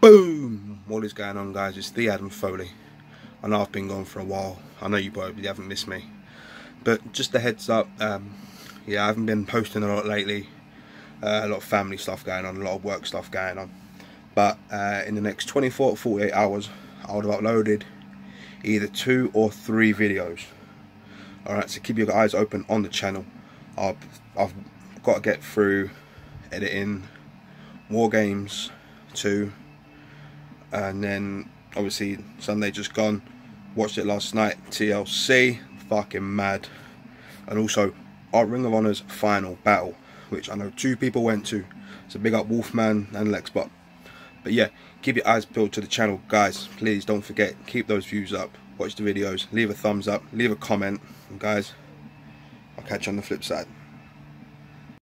Boom! What is going on guys? It's the Adam Foley. I know I've been gone for a while. I know you probably haven't missed me. But just a heads up, um, yeah, I haven't been posting a lot lately. Uh, a lot of family stuff going on, a lot of work stuff going on. But uh, in the next 24 to 48 hours, I would have uploaded either two or three videos. Alright, so keep your eyes open on the channel. I've, I've got to get through editing War Games 2 and then obviously Sunday just gone. Watched it last night TLC fucking mad. And also our Ring of Honor's final battle which I know two people went to. So big up Wolfman and Lexbot but yeah keep your eyes peeled to the channel guys. Please don't forget keep those views up. Watch the videos. Leave a thumbs up. Leave a comment. And guys I'll catch you on the flip side